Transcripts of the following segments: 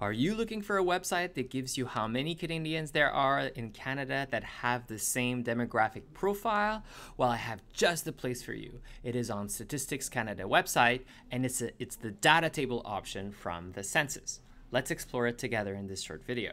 Are you looking for a website that gives you how many Canadians there are in Canada that have the same demographic profile? Well, I have just the place for you. It is on Statistics Canada website and it's a, it's the data table option from the census. Let's explore it together in this short video.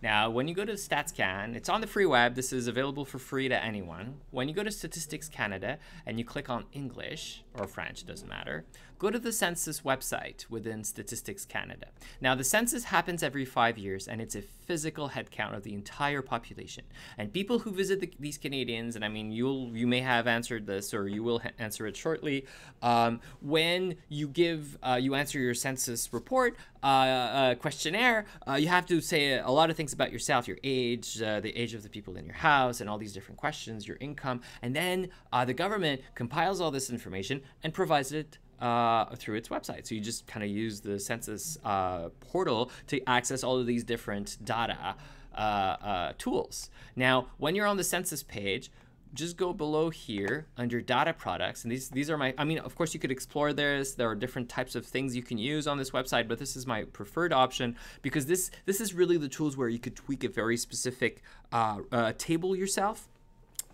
Now, when you go to StatsCan, it's on the free web. This is available for free to anyone. When you go to Statistics Canada and you click on English or French, it doesn't matter, go to the census website within Statistics Canada. Now, the census happens every five years and it's a physical headcount of the entire population. And people who visit the, these Canadians, and I mean, you'll you may have answered this or you will answer it shortly. Um, when you give uh, you answer your census report uh, uh, questionnaire, uh, you have to say a lot of things about yourself, your age, uh, the age of the people in your house, and all these different questions, your income, and then uh, the government compiles all this information and provides it uh, through its website. So you just kind of use the census uh, portal to access all of these different data uh, uh, tools. Now, when you're on the census page, just go below here under data products and these these are my I mean of course you could explore this there are different types of things you can use on this website but this is my preferred option because this this is really the tools where you could tweak a very specific uh, uh, table yourself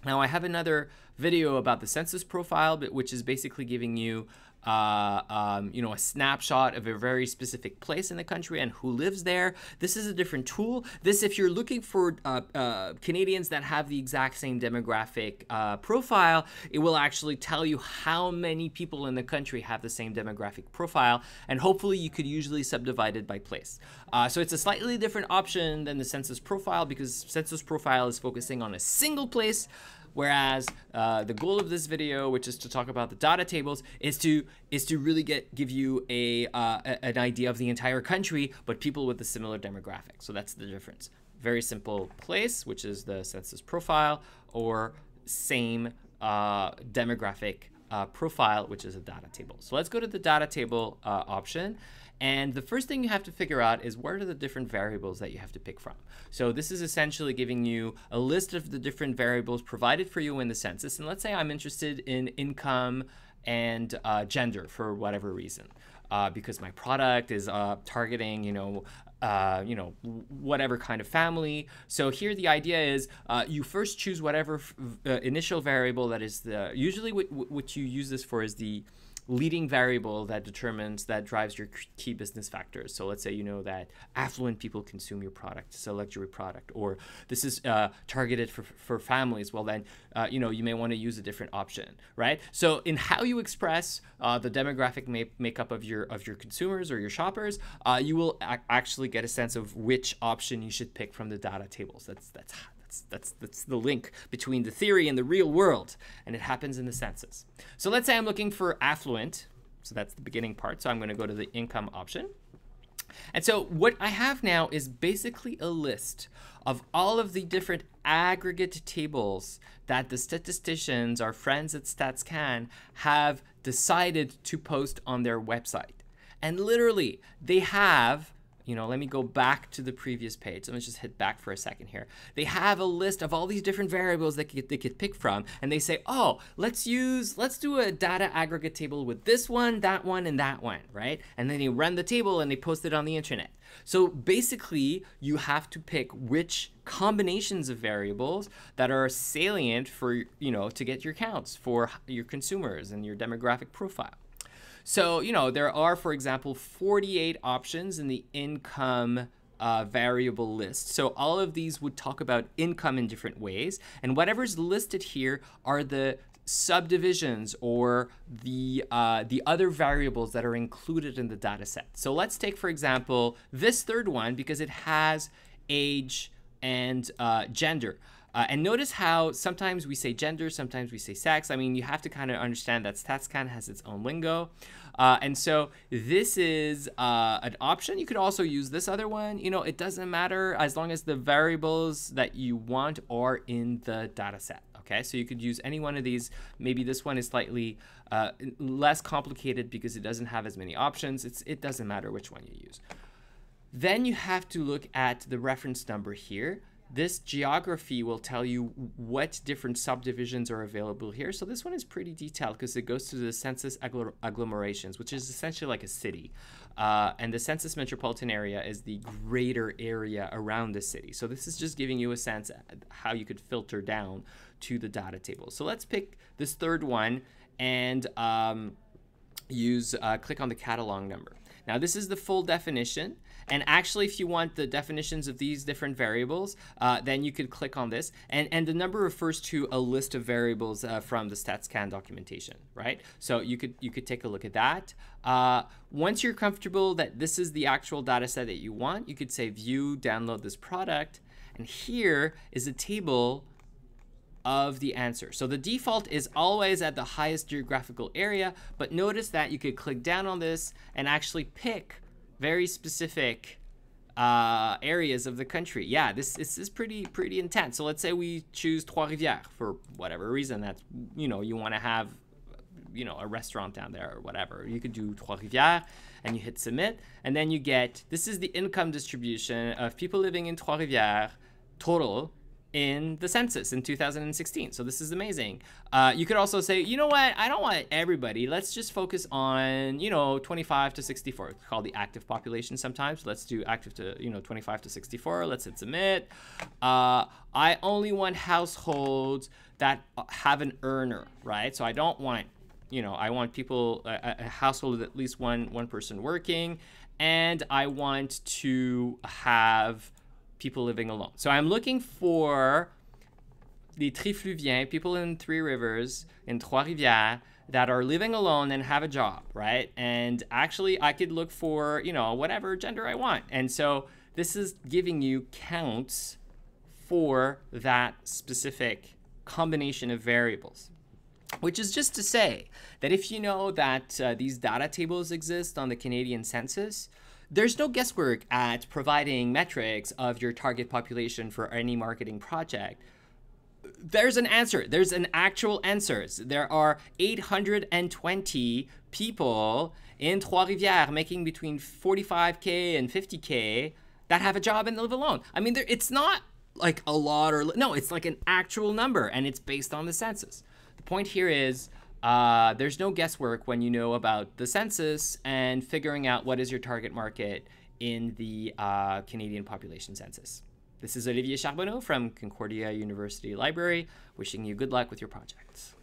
now I have another video about the census profile but which is basically giving you uh, um, you know, a snapshot of a very specific place in the country and who lives there. This is a different tool. This, if you're looking for uh, uh, Canadians that have the exact same demographic uh, profile, it will actually tell you how many people in the country have the same demographic profile, and hopefully you could usually subdivide it by place. Uh, so it's a slightly different option than the census profile because census profile is focusing on a single place. Whereas uh, the goal of this video, which is to talk about the data tables, is to is to really get give you a uh, an idea of the entire country, but people with a similar demographic. So that's the difference. Very simple place, which is the census profile, or same uh, demographic uh, profile, which is a data table. So let's go to the data table uh, option. And the first thing you have to figure out is what are the different variables that you have to pick from. So this is essentially giving you a list of the different variables provided for you in the census. And let's say I'm interested in income and uh, gender for whatever reason. Uh, because my product is uh, targeting, you know, uh, you know, whatever kind of family. So here the idea is uh, you first choose whatever uh, initial variable that is the, usually what, what you use this for is the leading variable that determines that drives your key business factors. So let's say you know that affluent people consume your product, it's a luxury product, or this is uh, targeted for, for families. Well, then uh, you know you may want to use a different option, right? So in how you express uh, the demographic ma- makeup of your of your consumers or your shoppers, uh, you will ac- actually get a sense of which option you should pick from the data tables. That's that's that's, that's, the link between the theory and the real world, and it happens in the census. So let's say I'm looking for affluent, so that's the beginning part. So I'm going to go to the income option. And so what I have now is basically a list of all of the different aggregate tables that the statisticians, our friends at StatsCan, have decided to post on their website. And literally, they have you know, let me go back to the previous page. Let me just hit back for a second here. They have a list of all these different variables that they could pick from, and they say, oh, let's use, let's do a data aggregate table with this one, that one, and that one, right? And then they run the table and they post it on the internet. So basically, you have to pick which combinations of variables that are salient for, you know, to get your counts for your consumers and your demographic profile. So, you know, there are, for example, 48 options in the income uh, variable list. So all of these would talk about income in different ways. And whatever's listed here are the subdivisions or the uh, the other variables that are included in the data set. So let's take, for example, this third one because it has age and uh, gender. Uh, and notice how sometimes we say gender, sometimes we say sex. I mean, you have to kind of understand that StatsCan has its own lingo. Uh, and so this is uh, an option. You could also use this other one. You know, it doesn't matter as long as the variables that you want are in the data set. Okay, so you could use any one of these. Maybe this one is slightly uh, less complicated because it doesn't have as many options. It's, it doesn't matter which one you use. Then you have to look at the reference number here. This geography will tell you what different subdivisions are available here. So this one is pretty detailed because it goes to the census agglomerations, which is essentially like a city. Uh, and the census metropolitan area is the greater area around the city. So this is just giving you a sense how you could filter down to the data table. So let's pick this third one and um, use uh, click on the catalog number. Now this is the full definition. And actually, if you want the definitions of these different variables, uh, then you could click on this. And, and the number refers to a list of variables uh, from the StatsCan documentation, right? So you could you could take a look at that. Uh, once you're comfortable that this is the actual data set that you want, you could say view, download this product. And here is a table of the answer. So the default is always at the highest geographical area, but notice that you could click down on this and actually pick very specific uh, areas of the country. Yeah, this, this is pretty pretty intense. So let's say we choose Trois-Rivières for whatever reason. That's you know you want to have you know a restaurant down there or whatever. You could do Trois-Rivières and you hit submit, and then you get this is the income distribution of people living in Trois-Rivières total in the census in 2016. So this is amazing. Uh, you could also say, you know what? I don't want everybody. Let's just focus on, you know, 25 to 64. It's called the active population sometimes. Let's do active to, you know, 25 to 64. Let's hit submit. Uh, I only want households that have an earner, right? So I don't want, you know, I want people, a, a household with at least one, one person working. And I want to have people living alone. So I'm looking for the Trifluviens, people in Three Rivers, in Trois-Rivières, that are living alone and have a job, right? And actually, I could look for, you know, whatever gender I want. And so this is giving you counts for that specific combination of variables. Which is just to say that if you know that uh, these data tables exist on the Canadian census, there's no guesswork at providing metrics of your target population for any marketing project. There's an answer. There's an actual answer. There are 820 people in Trois-Rivières making between 45k and 50k that have a job and live alone. I mean, it's not like a lot or no, it's like an actual number and it's based on the census. The point here is uh, there's no guesswork when you know about the census and figuring out what is your target market in the uh, Canadian population census. This is Olivier Charbonneau from Concordia University Library, wishing you good luck with your projects.